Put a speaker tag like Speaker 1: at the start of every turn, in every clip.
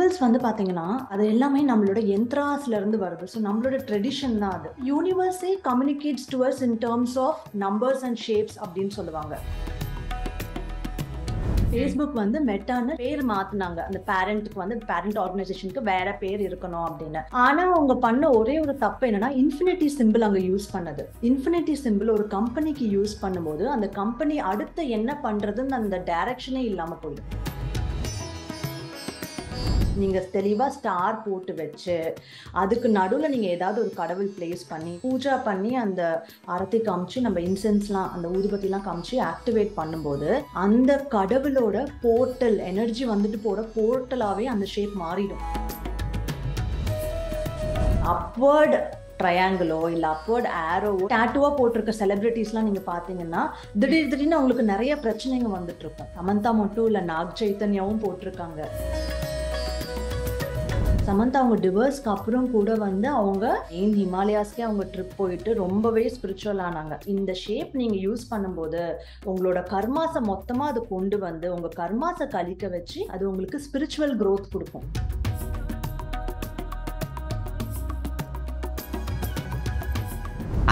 Speaker 1: Symbols வந்து பார்த்தீங்கன்னா அது எல்லாமே நம்மளோட யந்த்ராஸ்ல இருந்து வருது. ஸோ நம்மளோட ட்ரெடிஷன் தான் அது. யூனிவர்ஸே communicates towards in terms of numbers and shapes அப்படின்னு சொல்லுவாங்க. ஃபேஸ்புக் வந்து மெட்டான்னு பேர் மாத்தினாங்க. அந்த பேரண்ட்டுக்கு வந்து பேரண்ட் ஆர்கனைசேஷனுக்கு வேற பேர் இருக்கணும் அப்படின்னு. ஆனா அவங்க பண்ண ஒரே ஒரு தப்பு என்னன்னா இன்ஃபினிட்டி சிம்பிள் அங்க யூஸ் பண்ணது. இன்ஃபினிட்டி சிம்பிள் ஒரு கம்பெனிக்கு யூஸ் பண்ணும்போது அந்த கம்பெனி அடுத்து என்ன பண்றதுன்னு அந்த டைரக்ஷனே இல்லாம போயிடும் நீங்கள் தெளிவாக ஸ்டார் போட்டு வச்சு அதுக்கு நடுவில் நீங்கள் ஏதாவது ஒரு கடவுள் பிளேஸ் பண்ணி பூஜா பண்ணி அந்த அரத்தை காமிச்சு நம்ம இன்சென்ஸ்லாம் அந்த ஊதுபத்திலாம் காமிச்சு ஆக்டிவேட் பண்ணும்போது அந்த கடவுளோட போர்ட்டல் எனர்ஜி வந்துட்டு போகிற போர்ட்டலாகவே அந்த ஷேப் மாறிடும். அப்வர்ட் ட்ரையாங்கிளோ இல்லை அப்வர்ட் ஆரோவோ டேட்டுவாக போட்டிருக்க செலிபிரிட்டிஸ்லாம் நீங்கள் பார்த்தீங்கன்னா திடீர் திடீர்னு அவங்களுக்கு நிறைய பிரச்சனைங்க வந்துட்டு இருக்கும். சமந்தா மட்டும் இல்லை நாக் சைத்தன்யாவும் போட்டிருக்காங்க. சமந்தா அவங்க டிவர்ஸ்க்கு அப்புறம் கூட வந்து அவங்க ஏன் ஹிமாலயாஸ்க்கே அவங்க ட்ரிப் போயிட்டு ரொம்பவே ஸ்பிரிச்சுவல் ஆனாங்க. இந்த ஷேப் நீங்க யூஸ் பண்ணும்போது உங்களோட கர்மாசை மொத்தமா அது கொண்டு வந்து உங்க கர்மாசை கழிக்க வச்சு அது உங்களுக்கு ஸ்பிரிச்சுவல் க்ரோத் கொடுக்கும்.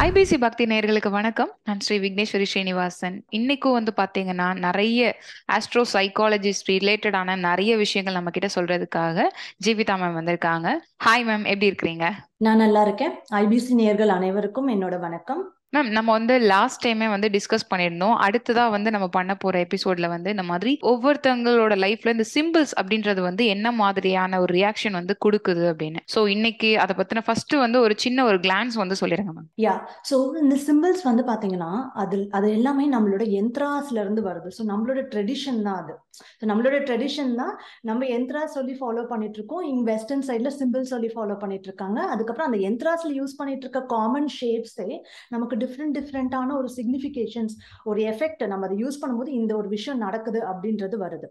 Speaker 2: ஐபிசி பக்தி நேயர்களுக்கு வணக்கம். நான் ஸ்ரீ விக்னேஸ்வரி ஸ்ரீனிவாசன். இன்னைக்கும் வந்து பாத்தீங்கன்னா நிறைய ஆஸ்ட்ரோ சைக்காலஜிஸ்ட் ரிலேட்டடான நிறைய விஷயங்கள் நம்ம கிட்ட சொல்றதுக்காக ஜீவிதா மேம் வந்திருக்காங்க. ஹாய் மேம் எப்படி இருக்கிறீங்க?
Speaker 1: நான் நல்லா இருக்கேன். ஐபிசி நேயர்கள் அனைவருக்கும் என்னோட வணக்கம்.
Speaker 2: மேம் நம்ம வந்து லாஸ்ட் டைமே வந்து டிஸ்கஸ் பண்ணியிருந்தோம். அடுத்ததா வந்து நம்ம பண்ண போற எபிசோட்ல வந்து இந்த மாதிரி ஒவ்வொருத்தவங்களோட லைஃப்ல இந்த சிம்பிள்ஸ் அப்படின்றது வந்து என்ன மாதிரியான ஒரு ரியாக்ஷன் வந்து கொடுக்குது அப்படின்னு. ஸோ இன்னைக்கு அதை பத்தின ஃபர்ஸ்ட் வந்து ஒரு சின்ன ஒரு கிளான்ஸ் வந்து சொல்லிருங்க மேம்
Speaker 1: யா ஸோ இந்த சிம்பிள்ஸ் வந்து பாத்தீங்கன்னா அது அது எல்லாமே நம்மளோட யந்த்ராஸ்ல இருந்து வருது. ஸோ நம்மளோட ட்ரெடிஷன் தான் அது. ஸோ நம்மளோட ட்ரெடிஷன் தான் நம்ம எந்த்ராஸ் சொல்லி ஃபாலோ பண்ணிட்டு இருக்கோம் இங்க வெஸ்டர்ன் சைட்ல சிம்பிள் சொல்லி ஃபாலோ பண்ணிட்டு இருக்காங்க அதுக்கப்புறம் அந்த யந்த்ராஸ்ல யூஸ் பண்ணிட்டு இருக்க காமன் ஷேப்ஸே நமக்கு டிஃப்ரெண்ட் டிஃப்ரெண்டான ஒரு சிக்னிஃபிகேஷன்ஸ் ஒரு எஃபெக்ட் நம்ம அதை யூஸ் பண்ணும்போது இந்த ஒரு விஷயம் நடக்குது அப்படின்றது வருது.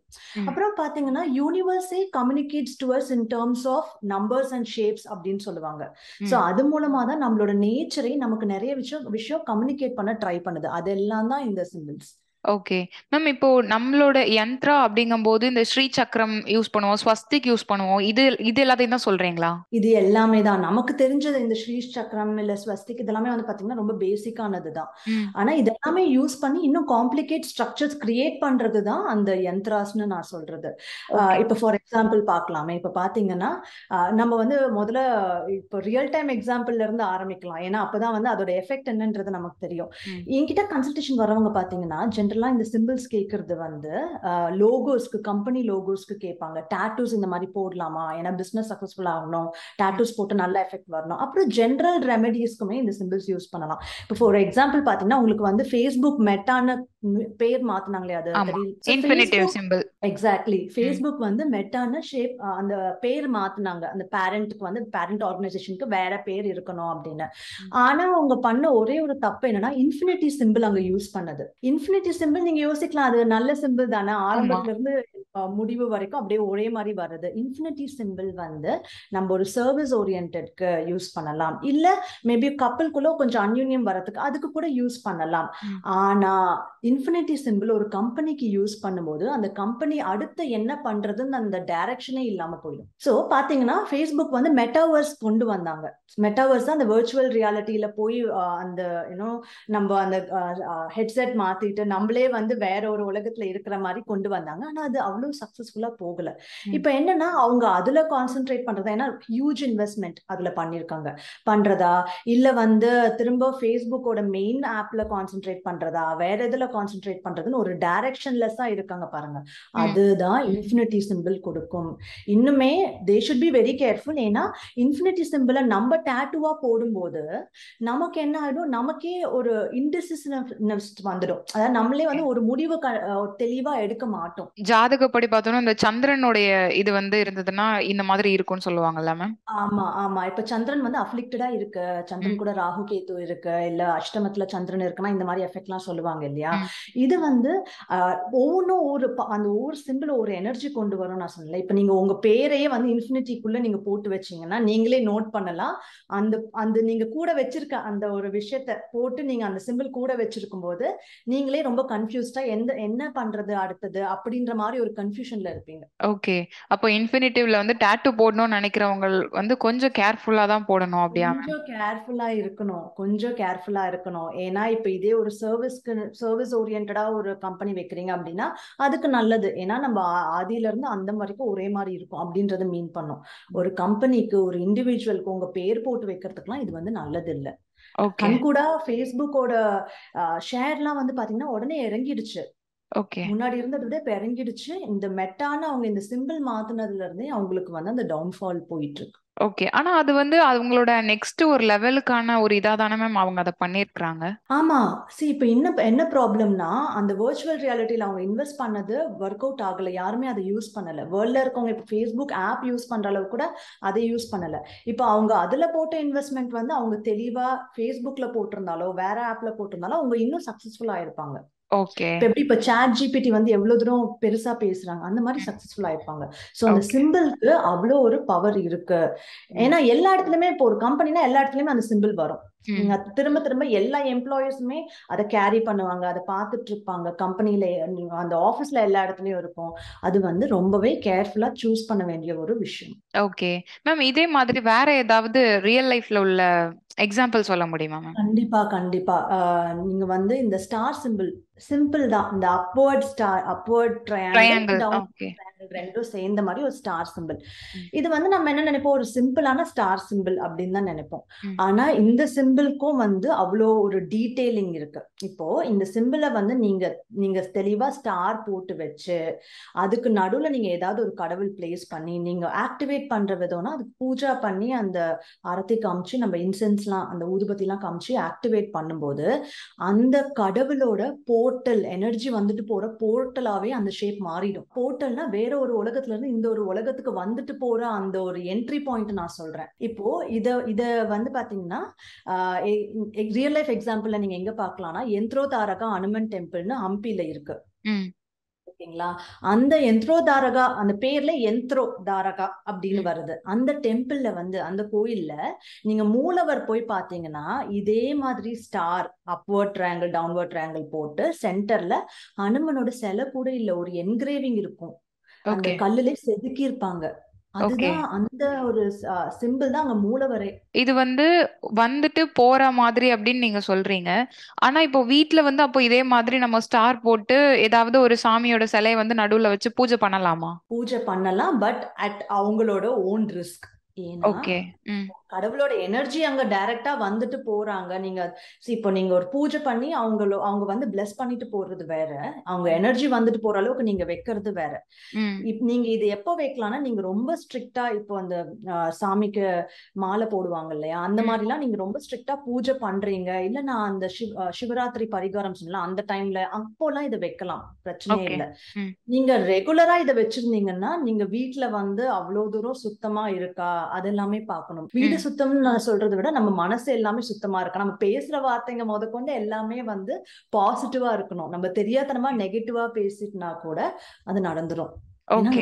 Speaker 1: அப்புறம் பாத்தீங்கன்னா யூனிவர்ஸே communicates to us in terms of numbers and shapes அப்படின்னு சொல்லுவாங்க ஸோ. அது மூலமா தான் நம்மளோட நேச்சரை நமக்கு நிறைய விஷயம் விஷயம் கம்யூனிகேட் பண்ண ட்ரை பண்ணுது அதெல்லாம் தான் இந்த சிம்பிள்ஸ்
Speaker 2: ஓகே மேம் இப்போ நம்மளோட யந்த்ரா அப்படிங்கும்போது இந்த ஸ்ரீ சக்கரம் யூஸ் பண்ணுவோம் ஸ்வஸ்திக் யூஸ் பண்ணுவோம். இது இது எல்லாத்தையும் தான் சொல்றீங்களா?
Speaker 1: இது எல்லாமே தான். நமக்கு தெரிஞ்சது இந்த ஸ்ரீ சக்கரம் இல்ல ஸ்வஸ்திக் இதெல்லாமே வந்து பாத்தீங்கன்னா ரொம்ப பேசிக்கானது தான்.
Speaker 2: ம்.
Speaker 1: ஆனா இதெல்லாமே யூஸ் பண்ணி இன்னும் காம்ப்ளிகேட் ஸ்ட்ரக்சர்ஸ் கிரியேட் பண்றது தான் அந்த யந்த்ராஸ்னு நான் சொல்றது.
Speaker 2: ஓகே
Speaker 1: இப்ப ஃபார் எக்ஸாம்பிள் பார்க்கலாமே இப்ப பாத்தீங்கன்னா நம்ம வந்து முதல்ல இப்போ ரியல் டைம் எக்ஸாம்பிள்ல இருந்து ஆரம்பிக்கலாம். ஏன்னா அப்பதான் வந்து அதோட எஃபெக்ட் என்னன்றது நமக்கு தெரியும்.
Speaker 2: ம்.
Speaker 1: என்கிட்ட கன்சல்டேஷன் வரவங்க பாத்தீங்கன்னா ஜென்ரலா இந்த சிம்பிள்ஸ் கேட்கறது வந்து லோகோஸ்க்கு கம்பெனி லோகோஸ்க்கு கேட்பாங்க டேட்டூஸ் இந்த மாதிரி போடலாமா? ஏன்னா பிசினஸ் சக்சஸ்ஃபுல் ஆகணும். டேட்டூஸ் போட்டு நல்ல எஃபெக்ட் வரணும். அப்புறம் ஜென்ரல் ரெமெடிஸ்க்குமே இந்த சிம்பிள்ஸ் யூஸ் பண்ணலாம். இப்போ ஃபார் எக்ஸாம்பிள் பார்த்தீங்கன்னா உங்களுக்கு வந்து ஃபேஸ்புக் மெட்டான பேர் மாத்தினாங்களே அது
Speaker 2: சிம்பிள்
Speaker 1: எக்ஸாக்ட்லி. ஃபேஸ்புக் வந்து மெட்டான ஷேப் அந்த பேர் மாத்துனாங்க. அந்த பேரண்ட்டுக்கு வந்து பேரண்ட் ஆர்கனைசேஷனுக்கு வேற பேர் இருக்கணும் அப்படின்னு. ஆனா அவங்க பண்ண ஒரே ஒரு தப்பு என்னன்னா இன்ஃபினிட்டி சிம்பிள் அங்க யூஸ் பண்ணது. இன்ஃபினிட்டி சிம்பிள் நீங்க யோசிக்கலாம். அது நல்ல சிம்பிள் தானே. ஆரம்பத்துல இருந்து முடிவு வரைக்கும் அப்படியே ஒரே மாதிரி வருது இன்ஃபினிட்டி சிம்பிள் வந்து நம்ம ஒரு சர்வீஸ் ஓரியன்டுக்கு யூஸ் பண்ணலாம். இல்ல மேபி கப்பலுக்குள்ள கொஞ்சம் அந்யூன்யம் வரதுக்கு அதுக்கு கூட யூஸ் பண்ணலாம்.
Speaker 2: ம்.
Speaker 1: ஆனா இன்ஃபினிட்டி சிம்பிள் ஒரு கம்பெனிக்கு யூஸ் பண்ணும்போது அந்த கம்பெனி அடுத்து என்ன பண்றதுன்னு அந்த டைரக்ஷனே இல்லாம போயிடும். சோ பாத்தீங்கன்னா ஃபேஸ்புக் வந்து மெட்டாவர்ஸ் கொண்டு வந்தாங்க. மெட்டாவர்ஸ் அந்த வெர்ச்சுவல் ரியாலிட்டியில போய் அந்த யூனோ நம்ம அந்த ஹெட்செட் மாத்திட்டு நம்மளே வந்து வேற ஒரு உலகத்துல இருக்கிற மாதிரி கொண்டு வந்தாங்க. ஆனா அது அவ்வளவு சக்சஸ்ஃபுல்லா போகல. இப்ப என்னன்னா அவங்க அதுல கான்சென்ட்ரேட் பண்றதா? ஏன்னா ஹியூஜ் இன்வெஸ்ட்மெண்ட் அதுல பண்ணிருக்காங்க. பண்றதா? இல்ல வந்து திரும்ப ஃபேஸ்புக்கோட மெயின் ஆப்ல கான்சென்ட்ரேட் பண்றதா? வேற எதுல கான்சென்ட்ரேட் பண்றதுன்னு ஒரு டைரக்ஷன்லெஸ்ஸா இருக்காங்க பாருங்க. அதுதான் இன்ஃபினிட்டி சிம்பிள் கொடுக்கும். இன்னுமே they should be very careful ஏன்னா இன்ஃபினிட்டி சிம்பிளை நம்ம டேட்டுவா போடும்போது நமக்கு என்ன ஆயிடும்? நமக்கே ஒரு இன்டிசிஷனஸ் வந்துடும். அதாவது நம்மளே வந்து ஒரு முடிவு தெளிவா எடுக்க மாட்டோம்.
Speaker 2: ஜாதகப்படி பார்த்தோம்னா இந்த சந்திரனுடைய இது வந்து இருந்ததுன்னா இந்த மாதிரி இருக்கும்னு சொல்லுவாங்கல்ல மேம்
Speaker 1: ஆமா ஆமா. இப்ப சந்திரன் வந்து அஃப்ளிக்டடா இருக்கு. சந்திரன். கூட ராகு கேது இருக்கு. இல்ல அஷ்டமத்துல சந்திரன் இருக்குன்னா இந்த மாதிரி எஃபெக்ட் எல்லாம் சொல்லுவாங்க இல்லையா. இது வந்து ஒவ்வொன்றும் ஒரு அந்த ஒவ்வொரு சிம்பிள் ஒரு எனர்ஜி கொண்டு வரும் நான் சொன்னேன் இப்ப நீங்க உங்க பேரையே வந்து இன்ஃபினிட்டிக்குள்ள நீங்க போட்டு வச்சீங்கன்னா நீங்களே நோட் பண்ணலாம். அந்த அந்த நீங்க கூட வச்சிருக்க அந்த ஒரு விஷயத்த போட்டு நீங்க அந்த சிம்பிள் கூட வச்சிருக்கும் போது நீங்களே ரொம்ப கன்ஃபியூஸ்டா எந்த என்ன பண்றது அடுத்தது? அப்படின்ற மாதிரி ஒரு கன்ஃபியூஷன்ல இருப்பீங்க.
Speaker 2: ஓகே அப்போ இன்ஃபினிட்டிவ்ல வந்து டாட்டூ போடணும்னு நினைக்கிறவங்க வந்து கொஞ்சம் கேர்ஃபுல்லா தான் போடணும் அப்படியா
Speaker 1: கொஞ்சம் கேர்ஃபுல்லா இருக்கணும். கொஞ்சம் கேர்ஃபுல்லா இருக்கணும். ஏன்னா இப்ப இதே ஒரு சர்வீஸ்க்கு சர்வீஸ் ஓரியன்டா ஒரு கம்பெனி வைக்கிறீங்க அப்படின்னா அதுக்கு நல்லது. ஏன்னா நம்ம ஆதியில இருந்து அந்த வரைக்கும் ஒரே மாதிரி இருக்கும் அப்படின்றத மீன் பண்ணும். ஒரு கம்பெனிக்கு ஒரு இண்டிவிஜுவலுக்கு உங்க பேர் போட்டு வைக்கிறதுக்குலாம் இது வந்து நல்லது இல்ல
Speaker 2: ஓகே
Speaker 1: கண்கூடா ஃபேஸ்புக்கோட ஷேர்லாம் வந்து பாத்தீங்கன்னா உடனே இறங்கிடுச்சு.
Speaker 2: ஓகே.
Speaker 1: முன்னாடி இருந்ததை விட இப்ப இறங்கிடுச்சு. இந்த மெட்டான அவங்க இந்த சிம்பிள் மாத்துனதுல இருந்தே அவங்களுக்கு வந்து அந்த டவுன்ஃபால் போயிட்டு இருக்கு
Speaker 2: ஓகே. ஆனா அது வந்து அவங்களோட நெக்ஸ்ட் ஒரு லெவலுக்கான ஒரு இதா தானே மேம் அவங்க அதை பண்ணியிருக்கிறாங்க?
Speaker 1: ஆமா. சி இப்ப என்ன என்ன ப்ராப்ளம்னா அந்த வர்ச்சுவல் ரியாலிட்டியில அவங்க இன்வெஸ்ட் பண்ணது ஒர்க் அவுட் ஆகல. யாருமே அதை யூஸ் பண்ணல. வேர்ல்ட்ல இருக்கவங்க இப்ப ஃபேஸ்புக் ஆப் யூஸ் பண்ற அளவு கூட அதை யூஸ் பண்ணல. இப்ப அவங்க அதுல போட்ட இன்வெஸ்ட்மெண்ட் வந்து அவங்க தெளிவா ஃபேஸ்புக்ல போட்டிருந்தாலோ வேற ஆப்ல போட்டிருந்தாலோ அவங்க இன்னும் சக்சஸ்ஃபுல் ஆயிருப்பாங்க.
Speaker 2: ஓகே.
Speaker 1: எப்படி இப்ப சாட் ஜிபிடி வந்து எவ்வளவு தூரம் பெருசா பேசுறாங்க அந்த மாதிரி சக்சஸ்ஃபுல் ஆயிருப்பாங்க. சோ அந்த சிம்பிளுக்கு அவ்வளோ ஒரு பவர் இருக்கு. ஏன்னா எல்லா இடத்துலயுமே இப்போ ஒரு கம்பெனினா எல்லா இடத்துலயுமே அந்த சிம்பிள் வரும் திரும்ப திரும்ப எல்லா எம்ப்ளாயர்ஸுமே அதை கேரி பண்ணுவாங்க அதை பார்த்துட்டு இருப்பாங்க. கம்பெனில அந்த ஆபீஸ்ல எல்லா இடத்துலயும் இருக்கும். அது வந்து ரொம்பவே கேர்ஃபுல்லா சூஸ் பண்ண வேண்டிய ஒரு விஷயம்.
Speaker 2: ஓகே. மேம் இதே மாதிரி வேற ஏதாவது ரியல் லைஃப்ல உள்ள எக்ஸாம்பிள் சொல்ல முடியுமா மேம்
Speaker 1: கண்டிப்பா கண்டிப்பா. நீங்க வந்து இந்த ஸ்டார் சிம்பிள் சிம்பிள் தான். இந்த அப்வர்ட் ஸ்டார் அப்வர்ட் ட்ரையாங்கிள் ரெண்டும் சேர்ந்த மாதிரி ஒரு ஸ்டார் சிம்பிள் இது வந்து நம்ம என்ன நினைப்போம்? ஒரு சிம்பிளான ஸ்டார் சிம்பிள் அப்படின்னு தான் நினைப்போம். ஆனா இந்த சிம்பிளுக்கும் வந்து அவ்வளோ ஒரு டீட்டெயிலிங் இருக்கு. இப்போ இந்த சிம்பிளை வந்து நீங்க நீங்க தெளிவா ஸ்டார் போட்டு வச்சு அதுக்கு நடுவுல நீங்க ஏதாவது ஒரு கடவுள் பிளேஸ் பண்ணி நீங்க ஆக்டிவேட் பண்ற விதம்னா அதுக்கு பூஜா பண்ணி அந்த அரத்தி காமிச்சு நம்ம இன்சென்ஸ்லாம் அந்த ஊதுபத்திலாம் காமிச்சு ஆக்டிவேட் பண்ணும்போது அந்த கடவுளோட போர்ட்டல் எனர்ஜி வந்துட்டு போற போர்ட்டலாவே அந்த ஷேப் மாறிடும். போர்ட்டல்னா வேற ஒரு உலகத்துல இருந்து இந்த ஒரு உலகத்துக்கு வந்துட்டு போற அந்த ஒரு என்ட்ரி பாயிண்ட் நான் சொல்றேன். இப்போ இத இத வந்து பாத்தீங்கன்னா ரியல் லைஃப் எக்ஸாம்பிள்ல நீங்க எங்க பார்க்கலாம்னா எந்த்ரோ தாரகா அனுமன் டெம்பிள்னு ஹம்பில இருக்கு. ஓகேங்களா? அந்த எந்த்ரோ தாரகா அந்த பேர்ல எந்த்ரோ தாரகா அப்படின்னு வருது. அந்த டெம்பிள்ல வந்து அந்த கோயில்ல நீங்க மூலவர் போய் பாத்தீங்கன்னா இதே மாதிரி star upward triangle downward triangle போட்டு சென்டர்ல ஹனுமனோட சிலை கூட இல்ல ஒரு என்கிரேவிங் இருக்கும். அந்த கல்லுல செதுக்கி இருப்பாங்க அதுதான் அந்த ஒரு சிம்பிள் தான் அங்க மூலவரே
Speaker 2: இது வந்து வந்துட்டு போற மாதிரி அப்படின்னு நீங்க சொல்றீங்க. ஆனா இப்போ வீட்ல வந்து அப்போ இதே மாதிரி நம்ம ஸ்டார் போட்டு ஏதாவது ஒரு சாமியோட சிலையை வந்து நடுவுல வச்சு பூஜை பண்ணலாமா?
Speaker 1: பூஜை பண்ணலாம் பட் அட் அவங்களோட ஓன் ரிஸ்க் ஏன்னா கடவுளோட எனர்ஜி அங்க டைரக்டா வந்துட்டு போறாங்க. நீங்க இப்போ நீங்க ஒரு பூஜை பண்ணி அவங்களோ அவங்க வந்து bless பண்ணிட்டு போறது வேற. அவங்க எனர்ஜி வந்துட்டு போற அளவுக்கு நீங்க வைக்கிறது வேற. நீங்க இது எப்போ வைக்கலாம்னா நீங்க ரொம்ப ஸ்ட்ரிக்டா இப்போ அந்த சாமிக்கு மாலை போடுவாங்க இல்லையா? அந்த
Speaker 2: ம்.
Speaker 1: மாதிரிலாம் நீங்க ரொம்ப ஸ்ட்ரிக்டா பூஜை பண்றீங்க. இல்ல நான் அந்த சிவராத்திரி பரிகாரம் சொல்லலாம் அந்த டைம்ல அப்போலாம் இதை வைக்கலாம். பிரச்சனையே இல்லை. நீங்க ரெகுலரா இதை வச்சிருந்தீங்கன்னா நீங்க வீட்ல வந்து அவ்வளவு தூரம் சுத்தமா இருக்கா? அது எல்லாமே பார்க்கணும் வீடு
Speaker 2: ம்
Speaker 1: சுத்தம்னு நான் சொல்றதை விட நம்ம மனசு எல்லாமே சுத்தமா இருக்கா நம்ம பேசுற வார்த்தைங்க முதற்கொண்டு எல்லாமே வந்து பாசிட்டிவா இருக்கணும். நம்ம தெரியாதனமா நெகட்டிவா பேசிட்டுனா கூட அது நடந்துரும்.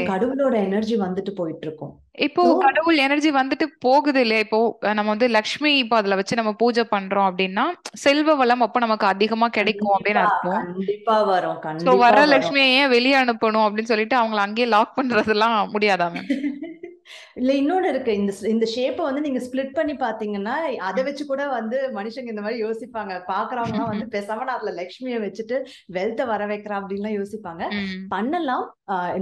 Speaker 1: கடவுளோட எனர்ஜி வந்துட்டு போயிட்டு இருக்கும்
Speaker 2: இப்போ கடவுள் எனர்ஜி வந்துட்டு போகுது இல்லையா? இப்போ நம்ம வந்து லக்ஷ்மி இப்போ அதுல வச்சு நம்ம பூஜை பண்றோம் அப்படின்னா செல்வ வளம் அப்போ நமக்கு அதிகமா கிடைக்கும் அப்படின்னு அர்த்தம்.
Speaker 1: கண்டிப்பா வரும்.
Speaker 2: வர லட்சுமியை ஏன் வெளியே அனுப்பணும் அப்படின்னு சொல்லிட்டு அவங்கள அங்கேயே லாக் பண்றதெல்லாம் முடியாதா மேம்
Speaker 1: இல்ல இன்னொன்னு இருக்கு. இந்த இந்த ஷேப்பை வந்து நீங்க ஸ்பிளிட் பண்ணி பாத்தீங்கன்னா அதை வச்சு கூட வந்து மனுஷங்க இந்த மாதிரி யோசிப்பாங்க. பாக்குறவங்க வந்து பேசாம நான் அதுல லக்ஷ்மியை வச்சுட்டு வெல்த்த வர வைக்கிறேன் அப்படின்லாம் யோசிப்பாங்க. பண்ணலாம்.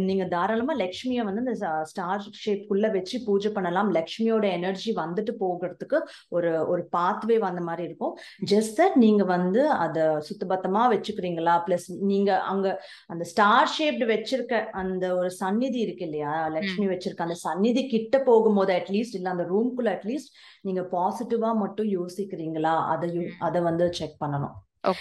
Speaker 1: நீங்க தாராளமா லக்ஷ்மியை வந்து இந்த ஸ்டார் ஷேப்புக்குள்ள வச்சு பூஜை பண்ணலாம். லக்ஷ்மியோட எனர்ஜி வந்துட்டு போகிறதுக்கு ஒரு ஒரு பாத்வே வந்த மாதிரி இருக்கும். ஜஸ்ட் தட் நீங்க வந்து அதை சுத்தபத்தமா வச்சுக்கிறீங்களா? பிளஸ் நீங்க அங்க அந்த ஸ்டார் ஷேப்டு வச்சிருக்க அந்த ஒரு சந்நிதி இருக்கு இல்லையா? லக்ஷ்மி வச்சிருக்க அந்த சந்நிதி கிட்ட போகும்போது அட்லீஸ்ட் இல்ல அந்த ரூம்குள்ள அட்லீஸ்ட் நீங்க பாசிட்டிவா மட்டும் யோசிக்கிறீங்களா? அதையும் அதை வந்து செக் பண்ணணும்.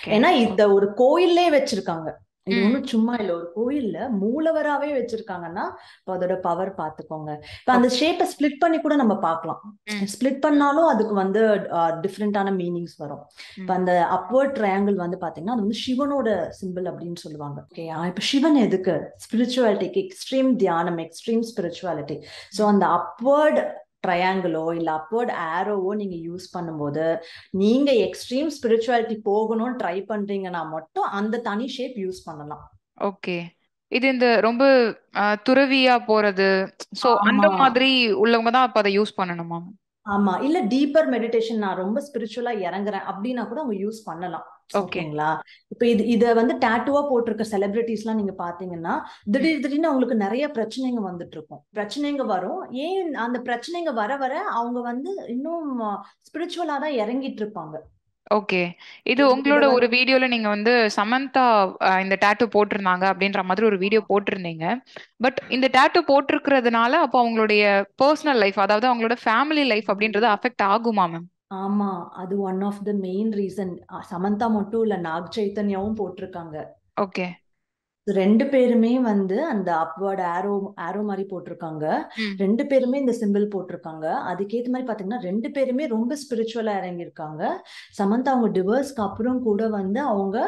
Speaker 1: ஏன்னா இந்த ஒரு கோயில்லே வச்சிருக்காங்க. இது ஒண்ணும் சும்மா இல்ல. ஒரு கோயில்ல மூலவராவே வச்சிருக்காங்கன்னா இப்ப அதோட பவர் பாத்துக்கோங்க. இப்ப அந்த ஷேப்பை ஸ்பிளிட் பண்ணி கூட நம்ம பார்க்கலாம்
Speaker 2: ம்.
Speaker 1: ஸ்பிளிட் பண்ணாலும் அதுக்கு வந்து டிஃப்ரெண்டான மீனிங்ஸ் வரும். இப்ப அந்த அப்வர்ட் ட்ரையாங்கிள் வந்து பாத்தீங்கன்னா அது வந்து சிவனோட சிம்பிள் அப்படின்னு சொல்லுவாங்க. ஓகே இப்ப சிவன் எதுக்கு? ஸ்பிரிச்சுவாலிட்டிக்கு எக்ஸ்ட்ரீம் தியானம் எக்ஸ்ட்ரீம் ஸ்பிரிச்சுவாலிட்டி ஸோ
Speaker 2: ம்.
Speaker 1: அந்த அப்வர்ட் ட்ரையாங்கிளோ இல்ல அப்வர்ட் ஆரோவோ நீங்க யூஸ் பண்ணும்போது நீங்க எக்ஸ்ட்ரீம் ஸ்பிரிச்சுவாலிட்டி போகணும்னு ட்ரை பண்றீங்கன்னா மட்டும் அந்த தனி ஷேப் யூஸ் பண்ணலாம்.
Speaker 2: ஓகே இது இந்த ரொம்ப துறவியா போறது. சோ அந்த மாதிரி உள்ளவங்க தான் அப்ப அதை யூஸ் பண்ணணுமா?
Speaker 1: ஆமா. இல்ல டீப்பர் மெடிடேஷன் நான் ரொம்ப ஸ்பிரிச்சுவலா இறங்குறேன் அப்படின்னா கூட அவங்க யூஸ் பண்ணலாம்.
Speaker 2: ஓகே
Speaker 1: ஓகேங்களா இப்ப இது இத வந்து டாட்டுவா போட்டிருக்க செலிபிரிட்டிஸ் எல்லாம் நீங்க பாத்தீங்கன்னா திடீர் திடீர்னு அவங்களுக்கு நிறைய பிரச்சனைங்க வந்துட்டு இருக்கும். பிரச்சனைங்க வரும். ஏன் அந்த பிரச்சனைங்க வர வர அவங்க வந்து இன்னும் ஸ்பிரிச்சுவலா தான் இறங்கிட்டு இருப்பாங்க.
Speaker 2: ஓகே. இது
Speaker 1: இது இத
Speaker 2: உங்களோட
Speaker 1: வந்து
Speaker 2: ஒரு வீடியோல நீங்க வந்து சமந்தா இந்த டாட்டூ போட்டிருந்தாங்க அப்படின்ற மாதிரி ஒரு வீடியோ போட்டிருந்தீங்க. பட் இந்த டாட்டூ போட்டிருக்கிறதுனால அப்போ அவங்களுடைய பர்சனல் லைஃப் அதாவது அவங்களோட ஃபேமிலி லைஃப் அப்படின்றது அஃபெக்ட் ஆகுமா மேம்
Speaker 1: ஆமா. அது one of the main reason Samantha மட்டும் இல்ல நாக் சைத்தன்யாவும் போட்டிருக்காங்க.
Speaker 2: ஓகே.
Speaker 1: ரெண்டு பேருமே வந்து அந்த அப்வர்ட் ஆரோ ஆரோ மாதிரி போட்டிருக்காங்க. ரெண்டு பேருமே இந்த சிம்பிள் போட்டிருக்காங்க. அதுக்கேத்த மாதிரி பாத்தீங்கன்னா ரெண்டு பேருமே ரொம்ப ஸ்பிரிச்சுவலா இறங்கியிருக்காங்க. சமந்தா அவங்க டிவோர்ஸ்க்கு அப்புறம் கூட வந்து அவங்க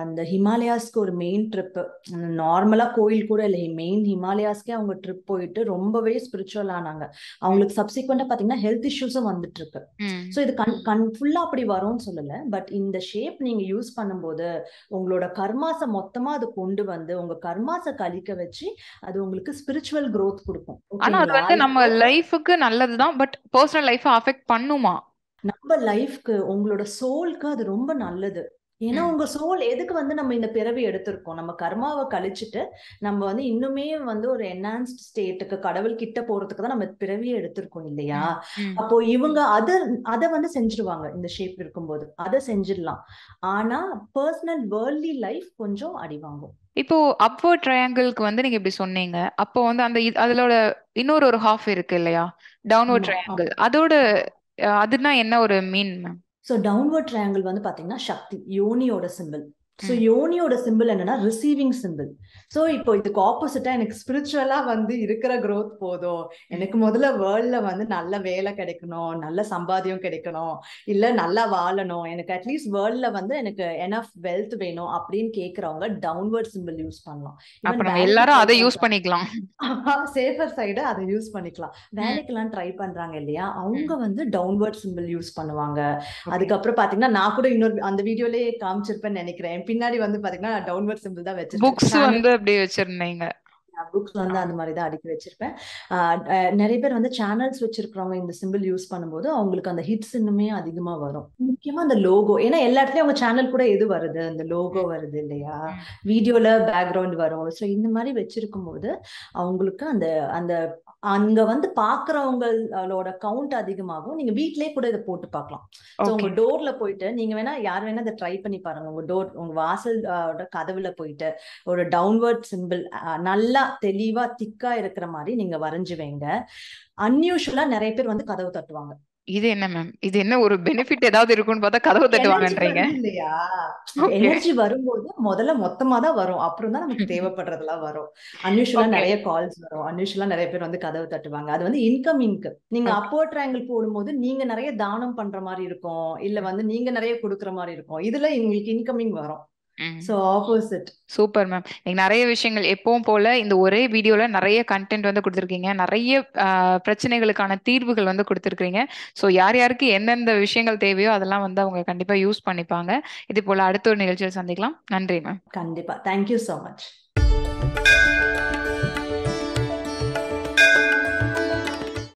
Speaker 1: அந்த ஹிமாலயாஸ்க்கு ஒரு மெயின் ட்ரிப் நார்மலா கோயில் கூட இல்லை. மெயின் ஹிமாலயாஸ்க்கே அவங்க ட்ரிப் போயிட்டு ரொம்பவே ஸ்பிரிச்சுவல் ஆனாங்க. அவங்களுக்கு சப்சிக்வெண்டா பாத்தீங்கன்னா ஹெல்த் இஷ்யூஸும் வந்துட்டு இருக்கு. ஸோ இது கண் கண் ஃபுல்லா அப்படி வரும்னு சொல்லல. பட் இந்த ஷேப் நீங்க யூஸ் பண்ணும்போது உங்களோட கர்மாஸை மொத்தமா அது கொண்டு வந்து உங்க கர்மாஸை கழிக்க வச்சு அது உங்களுக்கு ஸ்பிரிச்சுவல் growth கொடுக்கும்.
Speaker 2: ஆனா அது வந்து நம்ம லைஃபுக்கு நல்லதுதான் பட் பர்சனல் லைஃபை அஃபெக்ட் பண்ணுமா?
Speaker 1: நம்ம லைஃப்க்கு உங்களோட சோல்க்கு அது ரொம்ப நல்லது. ஏன்னா உங்க சோல் எதுக்கு வந்து நம்ம இந்த பிறவி எடுத்திருக்கோம்? நம்ம கர்மாவை கழிச்சிட்டு நம்ம வந்து இன்னுமே வந்து ஒரு என்ஹான்ஸ்ட் ஸ்டேட்டுக்கு கடவுள் கிட்ட போறதுக்கு தான் நம்ம பிறவியே எடுத்திருக்கோம் இல்லையா? அப்போ இவங்க அத அத வந்து செஞ்சிருவாங்க. இந்த ஷேப் இருக்கும்போது அதை செஞ்சிடலாம். ஆனா பர்சனல் வேர்ல்ட்லி லைஃப் கொஞ்சம் அடி வாங்கும்.
Speaker 2: இப்போ அப்வர்ட் ட்ரையாங்கிள்க்கு வந்து நீங்க இப்படி சொன்னீங்க. அப்போ வந்து அந்த அதோட இன்னொரு ஒரு ஹாஃப் இருக்கு இல்லையா? டவுன்வர்ட் ட்ரையாங்கிள் அதோட அதுனா என்ன ஒரு mean ma'am
Speaker 1: so downward triangle வந்து பாத்தீங்கன்னா சக்தி யோனியோட சிம்பிள் ஸோ
Speaker 2: ம்.
Speaker 1: யோனியோட சிம்பிள் என்னன்னா ரிசீவிங் சிம்பிள் ஸோ இப்போ இதுக்கு ஆப்போசிட்டா எனக்கு ஸ்பிரிச்சுவலா வந்து இருக்கிற growth போதும். எனக்கு முதல்ல வேர்ல்ட்ல வந்து நல்ல வேலை கிடைக்கணும் நல்ல சம்பாத்தியம் கிடைக்கணும் இல்ல நல்லா வாழணும். எனக்கு அட்லீஸ்ட் வேர்ல்ட்ல வந்து எனக்கு எனஃப் வெல்த் வேணும் அப்படின்னு கேக்குறவங்க டவுன்வர்ட் சிம்பிள் யூஸ் பண்ணலாம்.
Speaker 2: எல்லாரும் அதை யூஸ் பண்ணிக்கலாம்.
Speaker 1: சேஃபர் சைடு அதை யூஸ் பண்ணிக்கலாம். வேலைக்கெல்லாம் ட்ரை பண்றாங்க இல்லையா? அவங்க வந்து டவுன்வர்ட் சிம்பிள் யூஸ் பண்ணுவாங்க. அதுக்கப்புறம் பாத்தீங்கன்னா நான் கூட இன்னொரு அந்த வீடியோலயே காமிச்சிருப்பேன்னு நினைக்கிறேன். பின்னாடி வந்து பாத்தீங்கன்னா டவுன்வர்ட் சிம்பிள் தான் வச்சிருப்பேன்
Speaker 2: புக்ஸ் வந்து அப்படியே வச்சிருந்தீங்க.
Speaker 1: புக்ஸ் வந்து அந்த மாதிரி தான் அடுக்கி வச்சிருப்பேன். நிறைய பேர் வந்து சேனல்ஸ் வச்சிருக்கிறவங்க இந்த சிம்பிள் யூஸ் பண்ணும்போது அவங்களுக்கு அந்த ஹிட்ஸ் இன்னுமே அதிகமா வரும். முக்கியமா அந்த லோகோ ஏன்னா எல்லா இடத்துலயும் அவங்க சேனல் கூட எது வருது? அந்த லோகோ வருது இல்லையா? வீடியோல பேக்ரவுண்ட் வரும். ஸோ இந்த மாதிரி வச்சிருக்கும் போது அவங்களுக்கு அந்த அந்த அங்க வந்து பாக்குறவங்களோட கவுண்ட் அதிகமாகும். நீங்க வீட்லயே கூட இதை போட்டு பார்க்கலாம். ஸோ உங்க டோர்ல போயிட்டு நீங்க வேணா யார் வேணா இதை ட்ரை பண்ணி பாருங்க. உங்க டோர் உங்க வாசல் கதவுல போயிட்டு ஒரு டவுன்வர்ட் சிம்பிள் நல்லா தெளிவா திக்கா இருக்கிற மாதிரி நீங்க வரைஞ்சு வைங்க அன்யூஷுவலா நிறைய பேர் வந்து கதவு தட்டுவாங்க.
Speaker 2: இது என்ன மேம் இது என்ன ஒரு பெனிஃபிட் ஏதாவது இருக்குன்னு பார்த்தா கதவு தட்டுவாங்கன்றீங்க?
Speaker 1: இல்லையா எனர்ஜி வரும்போது முதல்ல மொத்தமா தான் வரும். அப்புறம் தான் நமக்கு தேவைப்படுறதெல்லாம் வரும். அன்யூஷுவலா நிறைய கால்ஸ் வரும். அன்யூஷுவலா நிறைய பேர் வந்து கதவு தட்டுவாங்க. அது வந்து இன்கமிங்க்கு நீங்க அப்போ ட்ரையாங்கிள் போடும்போது நீங்க நிறைய தானம் பண்ற மாதிரி இருக்கும். இல்ல வந்து நீங்க நிறைய கொடுக்குற மாதிரி இருக்கும். இதுல உங்களுக்கு இன்கமிங் வரும். So opposite
Speaker 2: super ma'am. நீங்க நிறைய விஷயங்கள் எப்பவும் போல இந்த ஒரே வீடியோல நிறைய கண்டென்ட் வந்து கொடுத்துருக்கீங்க. நிறைய பிரச்சனைகளுக்கான தீர்வுகள் வந்து கொடுத்துருக்கீங்க. ஸோ யார் யாருக்கு எந்தெந்த விஷயங்கள் தேவையோ அதெல்லாம் வந்து அவங்க கண்டிப்பா யூஸ் பண்ணிப்பாங்க. இது போல அடுத்த ஒரு நிகழ்ச்சியில் சந்திக்கலாம். நன்றி மேம்.
Speaker 1: கண்டிப்பா. Thank you so much